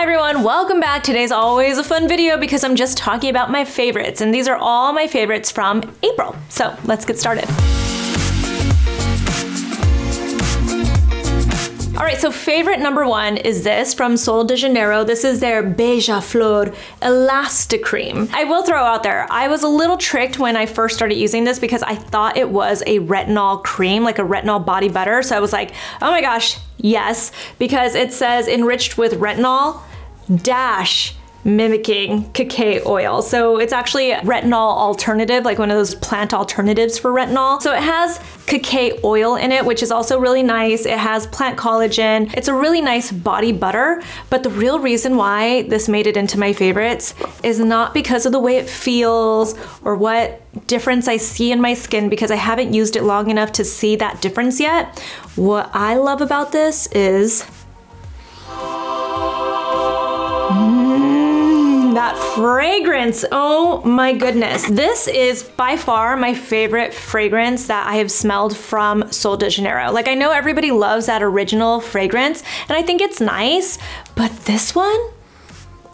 Hi everyone, welcome back. Today's always a fun video because I'm just talking about my favorites and these are all my favorites from April. So let's get started. All right, so favorite number one is this from Sol de Janeiro. This is their Beija Flor Elasti-Cream. I will throw out there, I was a little tricked when I first started using this because I thought it was a retinol cream, like a retinol body butter. So I was like, oh my gosh, yes, because it says enriched with retinol dash mimicking cacao oil. So it's actually a retinol alternative, like one of those plant alternatives for retinol. So it has cacao oil in it, which is also really nice. It has plant collagen. It's a really nice body butter, but the real reason why this made it into my favorites is not because of the way it feels or what difference I see in my skin because I haven't used it long enough to see that difference yet. What I love about this is that fragrance. Oh my goodness. This is by far my favorite fragrance that I have smelled from Sol de Janeiro. Like I know everybody loves that original fragrance and I think it's nice, but this one,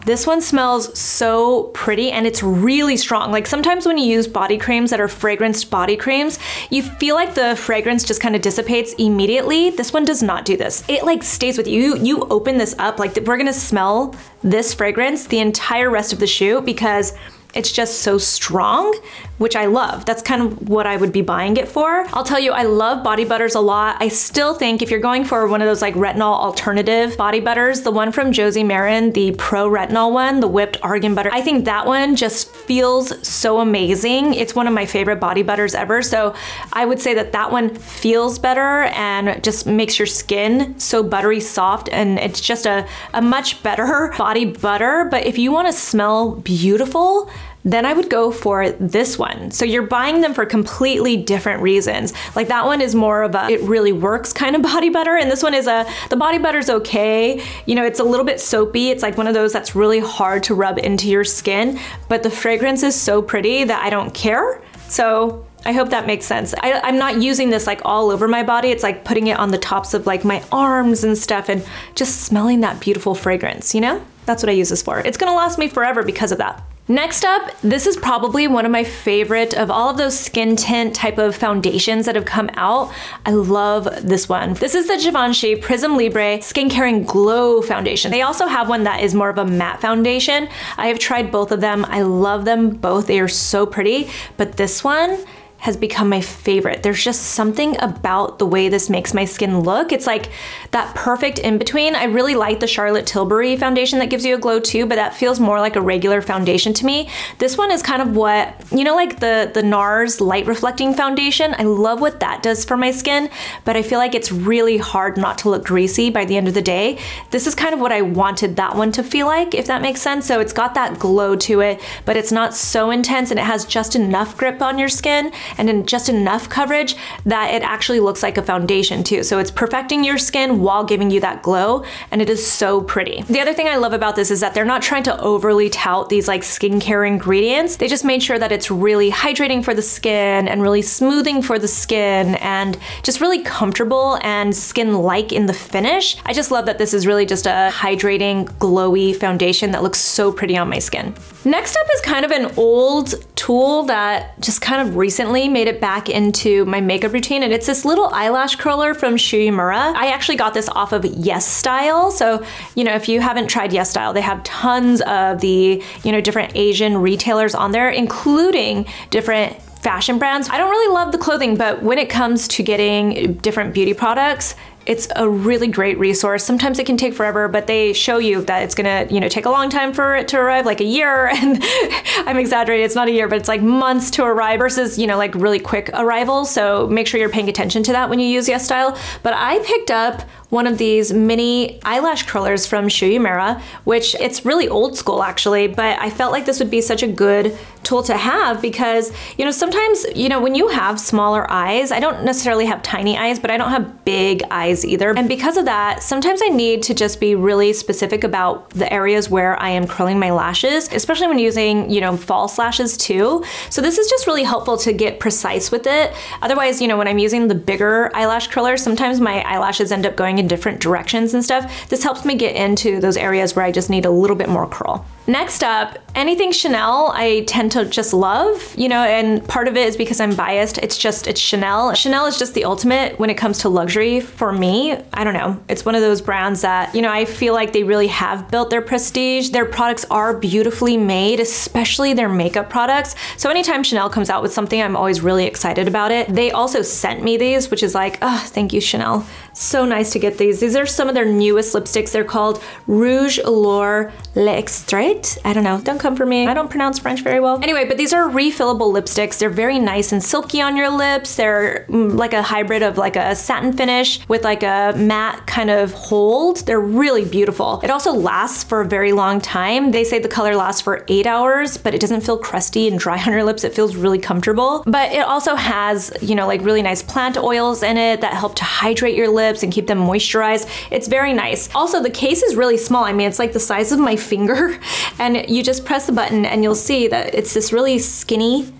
this one smells so pretty and it's really strong. Like sometimes when you use body creams that are fragranced body creams, you feel like the fragrance just kind of dissipates immediately. This one does not do this. It like stays with you. You open this up, like we're gonna smell this fragrance the entire rest of the shoot because it's just so strong, which I love. That's kind of what I would be buying it for. I'll tell you, I love body butters a lot. I still think if you're going for one of those like retinol alternative body butters, the one from Josie Maran, the pro retinol one, the whipped argan butter, I think that one just feels so amazing. It's one of my favorite body butters ever. So I would say that that one feels better and just makes your skin so buttery soft and it's just a, a much better body butter. But if you wanna smell beautiful, then I would go for this one. So you're buying them for completely different reasons. Like that one is more of a, it really works kind of body butter. And this one is a, the body butter's okay. You know, it's a little bit soapy. It's like one of those that's really hard to rub into your skin, but the fragrance is so pretty that I don't care. So I hope that makes sense. I, am not using this like all over my body. It's like putting it on the tops of like my arms and stuff and just smelling that beautiful fragrance, you know? That's what I use this for. It's gonna last me forever because of that. Next up, this is probably one of my favorite of all of those skin tint type of foundations that have come out. I love this one. This is the Givenchy Prisme Libre Skin-Caring Glow Foundation. They also have one that is more of a matte foundation. I have tried both of them. I love them both. They are so pretty, but this one, has become my favorite. There's just something about the way this makes my skin look. It's like that perfect in between. I really like the Charlotte Tilbury foundation that gives you a glow too, but that feels more like a regular foundation to me. This one is kind of what, you know, like the, the NARS light reflecting foundation. I love what that does for my skin, but I feel like it's really hard not to look greasy by the end of the day. This is kind of what I wanted that one to feel like, if that makes sense. So it's got that glow to it, but it's not so intense and it has just enough grip on your skin and in just enough coverage that it actually looks like a foundation too. So it's perfecting your skin while giving you that glow and it is so pretty. The other thing I love about this is that they're not trying to overly tout these like skincare ingredients. They just made sure that it's really hydrating for the skin and really smoothing for the skin and just really comfortable and skin-like in the finish. I just love that this is really just a hydrating, glowy foundation that looks so pretty on my skin. Next up is kind of an old tool that just kind of recently made it back into my makeup routine and it's this little eyelash curler from Shu Uemura. I actually got this off of Yes Style. So, you know, if you haven't tried Yes Style, they have tons of the, you know, different Asian retailers on there, including different fashion brands. I don't really love the clothing, but when it comes to getting different beauty products, it's a really great resource. Sometimes it can take forever, but they show you that it's gonna, you know, take a long time for it to arrive, like a year. And I'm exaggerating, it's not a year, but it's like months to arrive versus, you know, like really quick arrival. So make sure you're paying attention to that when you use Yes Style. But I picked up one of these mini eyelash curlers from Shu Uemura, which it's really old school actually, but I felt like this would be such a good tool to have because, you know, sometimes, you know, when you have smaller eyes, I don't necessarily have tiny eyes, but I don't have big eyes either. And because of that, sometimes I need to just be really specific about the areas where I am curling my lashes, especially when using, you know, false lashes too. So this is just really helpful to get precise with it. Otherwise, you know, when I'm using the bigger eyelash curler, sometimes my eyelashes end up going going in different directions and stuff, this helps me get into those areas where I just need a little bit more curl. Next up, anything Chanel I tend to just love, you know, and part of it is because I'm biased. It's just, it's Chanel. Chanel is just the ultimate when it comes to luxury for me. I don't know. It's one of those brands that, you know, I feel like they really have built their prestige. Their products are beautifully made, especially their makeup products. So anytime Chanel comes out with something, I'm always really excited about it. They also sent me these, which is like, oh, thank you, Chanel. So nice to get these. These are some of their newest lipsticks. They're called Rouge Allure L'Extrait. I don't know, don't come for me. I don't pronounce French very well. Anyway, but these are refillable lipsticks. They're very nice and silky on your lips. They're mm, like a hybrid of like a satin finish with like a matte kind of hold. They're really beautiful. It also lasts for a very long time. They say the color lasts for eight hours, but it doesn't feel crusty and dry on your lips. It feels really comfortable. But it also has, you know, like really nice plant oils in it that help to hydrate your lips and keep them moisturized. It's very nice. Also, the case is really small. I mean, it's like the size of my finger and you just press the button and you'll see that it's this really skinny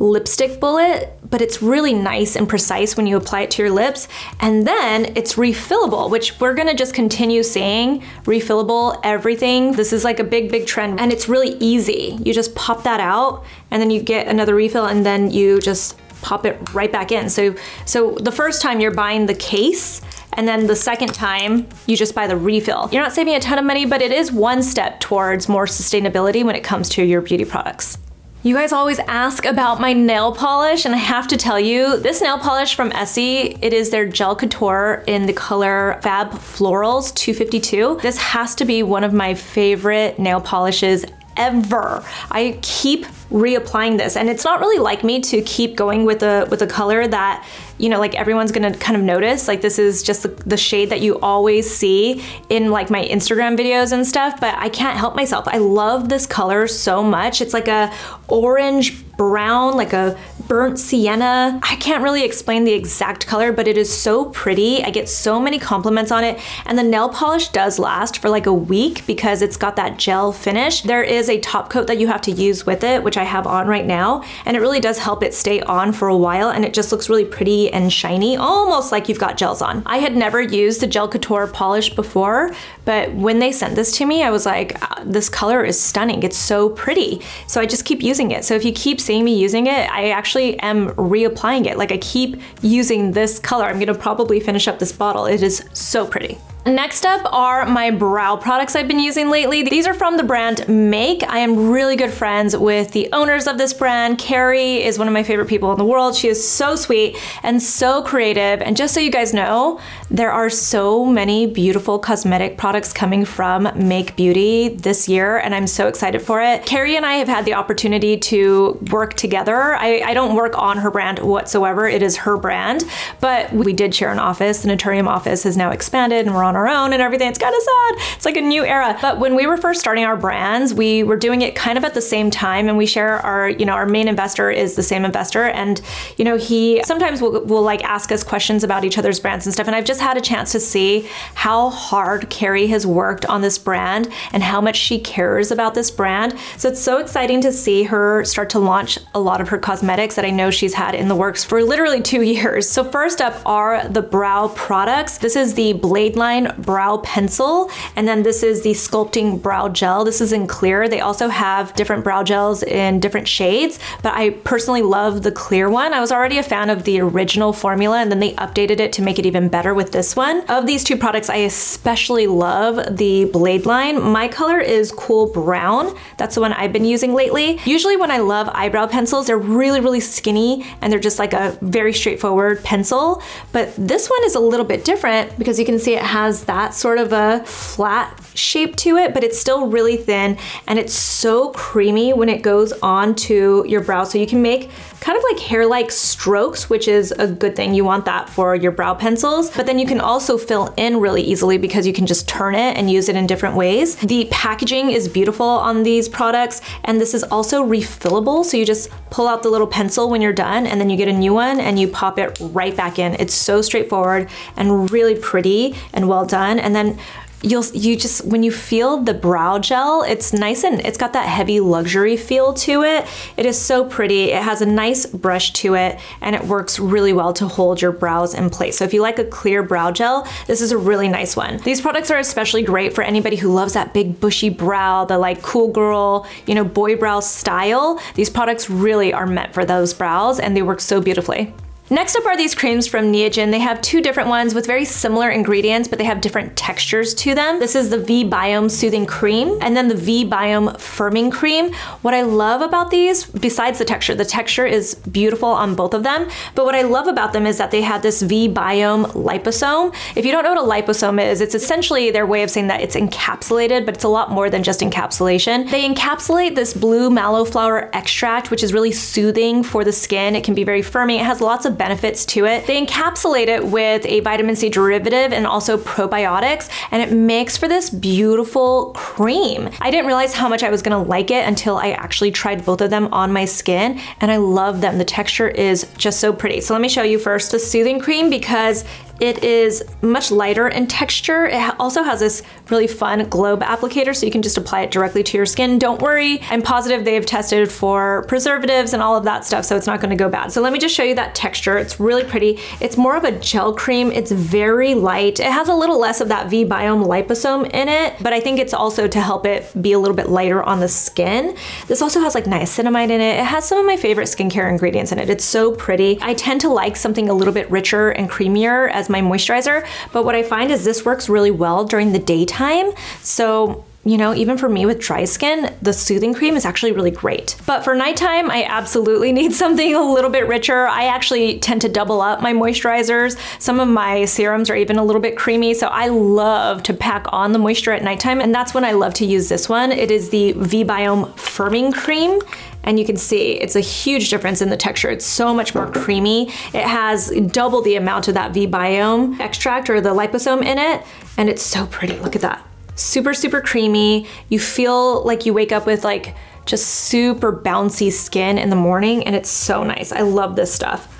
lipstick bullet, but it's really nice and precise when you apply it to your lips. And then it's refillable, which we're gonna just continue saying, refillable everything. This is like a big, big trend and it's really easy. You just pop that out and then you get another refill and then you just pop it right back in. So, so the first time you're buying the case, and then the second time you just buy the refill. You're not saving a ton of money, but it is one step towards more sustainability when it comes to your beauty products. You guys always ask about my nail polish and I have to tell you, this nail polish from Essie, it is their Gel Couture in the color Fab Florals 252. This has to be one of my favorite nail polishes ever. I keep reapplying this and it's not really like me to keep going with a with a color that you know like everyone's gonna kind of notice. Like this is just the, the shade that you always see in like my Instagram videos and stuff but I can't help myself. I love this color so much. It's like a orange brown, like a burnt sienna. I can't really explain the exact color, but it is so pretty. I get so many compliments on it. And the nail polish does last for like a week because it's got that gel finish. There is a top coat that you have to use with it, which I have on right now. And it really does help it stay on for a while. And it just looks really pretty and shiny, almost like you've got gels on. I had never used the Gel Couture polish before, but when they sent this to me, I was like, uh, this color is stunning. It's so pretty. So I just keep using it. So if you keep seeing me using it, I actually am reapplying it. Like I keep using this color. I'm gonna probably finish up this bottle. It is so pretty. Next up are my brow products I've been using lately. These are from the brand Make. I am really good friends with the owners of this brand. Carrie is one of my favorite people in the world. She is so sweet and so creative. And just so you guys know, there are so many beautiful cosmetic products coming from Make Beauty this year, and I'm so excited for it. Carrie and I have had the opportunity to work together. I, I don't work on her brand whatsoever. It is her brand, but we did share an office. The Naturium office has now expanded and we're on our own and everything. It's kind of sad. It's like a new era. But when we were first starting our brands, we were doing it kind of at the same time and we share our, you know, our main investor is the same investor. And, you know, he sometimes will, will like ask us questions about each other's brands and stuff. And I've just had a chance to see how hard Carrie has worked on this brand and how much she cares about this brand. So it's so exciting to see her start to launch a lot of her cosmetics that I know she's had in the works for literally two years. So first up are the brow products. This is the Blade Line Brow Pencil. And then this is the Sculpting Brow Gel. This is in clear. They also have different brow gels in different shades, but I personally love the clear one. I was already a fan of the original formula and then they updated it to make it even better with this one. Of these two products, I especially love the Blade Line. My color is Cool Brown. That's the one I've been using lately. Usually when I love eyebrow pencils, they're really, really skinny and they're just like a very straightforward pencil. But this one is a little bit different because you can see it has has that sort of a flat shape to it, but it's still really thin and it's so creamy when it goes onto your brow. So you can make kind of like hair-like strokes, which is a good thing. You want that for your brow pencils, but then you can also fill in really easily because you can just turn it and use it in different ways. The packaging is beautiful on these products, and this is also refillable. So you just pull out the little pencil when you're done, and then you get a new one and you pop it right back in. It's so straightforward and really pretty and well done. And then you'll you just when you feel the brow gel it's nice and it's got that heavy luxury feel to it. It is so pretty. It has a nice brush to it and it works really well to hold your brows in place. So if you like a clear brow gel this is a really nice one. These products are especially great for anybody who loves that big bushy brow the like cool girl you know boy brow style. These products really are meant for those brows and they work so beautifully Next up are these creams from Neogen. They have two different ones with very similar ingredients, but they have different textures to them. This is the V-Biome Soothing Cream and then the V-Biome Firming Cream. What I love about these, besides the texture, the texture is beautiful on both of them, but what I love about them is that they have this V-Biome liposome. If you don't know what a liposome is, it's essentially their way of saying that it's encapsulated, but it's a lot more than just encapsulation. They encapsulate this blue mallow flower extract, which is really soothing for the skin. It can be very firming. It has lots of benefits to it. They encapsulate it with a vitamin C derivative and also probiotics, and it makes for this beautiful cream. I didn't realize how much I was gonna like it until I actually tried both of them on my skin, and I love them. The texture is just so pretty. So let me show you first the soothing cream because it is much lighter in texture. It also has this really fun globe applicator so you can just apply it directly to your skin. Don't worry, I'm positive they've tested for preservatives and all of that stuff so it's not gonna go bad. So let me just show you that texture. It's really pretty. It's more of a gel cream. It's very light. It has a little less of that V-Biome liposome in it, but I think it's also to help it be a little bit lighter on the skin. This also has like niacinamide in it. It has some of my favorite skincare ingredients in it. It's so pretty. I tend to like something a little bit richer and creamier as my moisturizer, but what I find is this works really well during the daytime. So you know, even for me with dry skin, the soothing cream is actually really great. But for nighttime, I absolutely need something a little bit richer. I actually tend to double up my moisturizers. Some of my serums are even a little bit creamy, so I love to pack on the moisture at nighttime, and that's when I love to use this one. It is the V-Biome Firming Cream and you can see it's a huge difference in the texture. It's so much more creamy. It has double the amount of that V-Biome extract or the liposome in it, and it's so pretty. Look at that super, super creamy. You feel like you wake up with like just super bouncy skin in the morning and it's so nice. I love this stuff.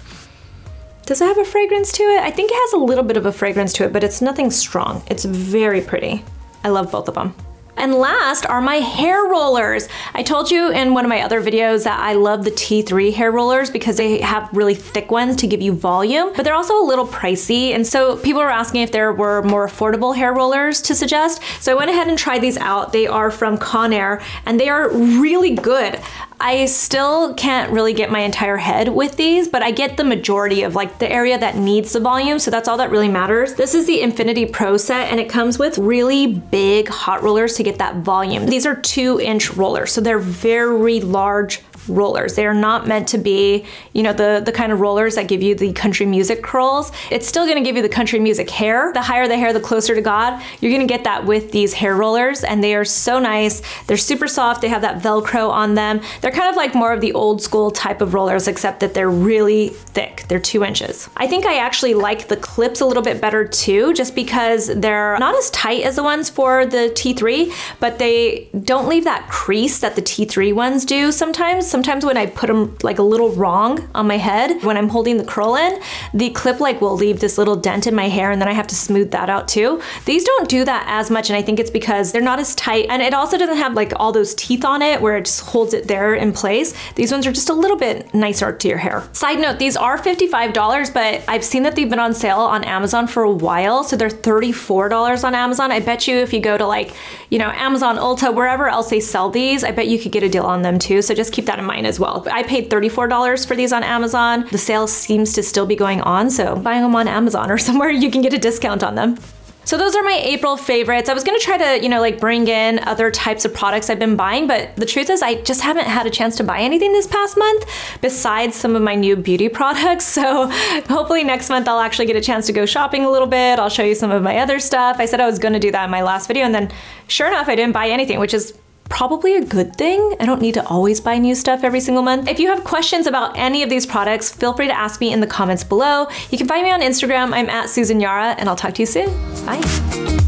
Does it have a fragrance to it? I think it has a little bit of a fragrance to it, but it's nothing strong. It's very pretty. I love both of them. And last are my hair rollers. I told you in one of my other videos that I love the T3 hair rollers because they have really thick ones to give you volume, but they're also a little pricey. And so people were asking if there were more affordable hair rollers to suggest. So I went ahead and tried these out. They are from Conair and they are really good. I still can't really get my entire head with these, but I get the majority of like the area that needs the volume, so that's all that really matters. This is the InfinitiPro set and it comes with really big hot rollers to get that volume. These are two inch rollers, so they're very large rollers. They are not meant to be, you know, the, the kind of rollers that give you the country music curls. It's still gonna give you the country music hair. The higher the hair, the closer to God. You're gonna get that with these hair rollers and they are so nice. They're super soft. They have that Velcro on them. They're kind of like more of the old school type of rollers except that they're really thick. They're two inches. I think I actually like the clips a little bit better too, just because they're not as tight as the ones for the T3, but they don't leave that crease that the T3 ones do sometimes. Sometimes when I put them like a little wrong on my head, when I'm holding the curl in, the clip like will leave this little dent in my hair and then I have to smooth that out too. These don't do that as much and I think it's because they're not as tight and it also doesn't have like all those teeth on it where it just holds it there in place. These ones are just a little bit nicer to your hair. Side note, these are $55, but I've seen that they've been on sale on Amazon for a while, so they're $34 on Amazon. I bet you if you go to like, you know, Amazon, Ulta, wherever else they sell these, I bet you could get a deal on them too, so just keep that in mind as well. I paid $34 for these on Amazon. The sale seems to still be going on, so buying them on Amazon or somewhere you can get a discount on them. So those are my April favorites. I was gonna try to, you know, like bring in other types of products I've been buying, but the truth is I just haven't had a chance to buy anything this past month besides some of my new beauty products. So hopefully next month I'll actually get a chance to go shopping a little bit. I'll show you some of my other stuff. I said I was gonna do that in my last video and then sure enough, I didn't buy anything, which is probably a good thing. I don't need to always buy new stuff every single month. If you have questions about any of these products, feel free to ask me in the comments below. You can find me on Instagram. I'm at Susan Yara, and I'll talk to you soon. Bye.